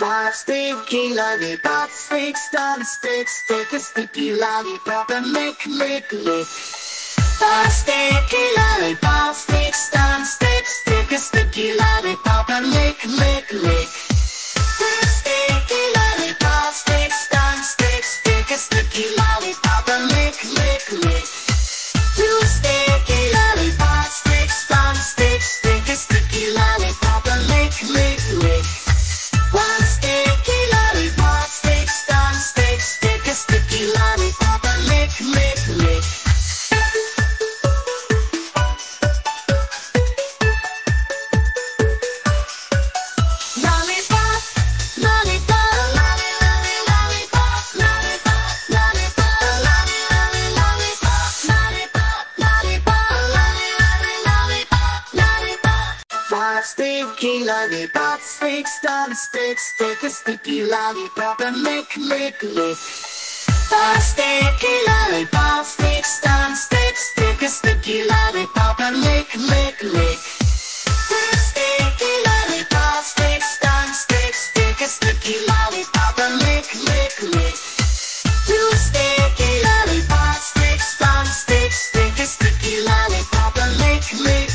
Five sticky lollipops, six on sticks, take a sticky lollipop and lick, lick, lick. Five sticky lollipops, six on sticks, take a sticky lollipop and lick, lick, lick. Two sticky on sticks, take a sticky lollipop and lick, lick, lick. Two sticky lollipops, six on sticks, take a sticky lollipop five sticky lollipop sticks, done sticks, take a sticky lollipop and lick, lick, lick. Five sticky lollipop sticks, done sticks, take a sticky lollipop and lick, lick, lick. Sticky lollipop sticks, done sticks, sticky lollipop and lick, lick, lick. Two sticky lollipop sticks, done sticks, take a sticky lollipop and lick, lick.